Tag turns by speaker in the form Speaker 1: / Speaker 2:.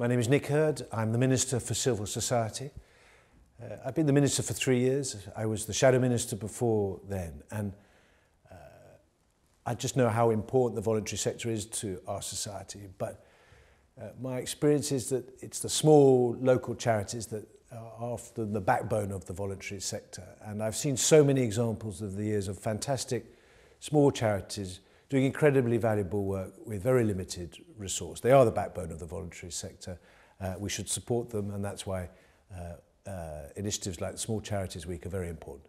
Speaker 1: My name is Nick Hurd. I'm the Minister for Civil Society. Uh, I've been the Minister for three years. I was the Shadow Minister before then. And uh, I just know how important the voluntary sector is to our society. But uh, my experience is that it's the small local charities that are often the backbone of the voluntary sector. And I've seen so many examples of the years of fantastic small charities doing incredibly valuable work with very limited resource. They are the backbone of the voluntary sector. Uh, we should support them, and that's why uh, uh, initiatives like Small Charities Week are very important.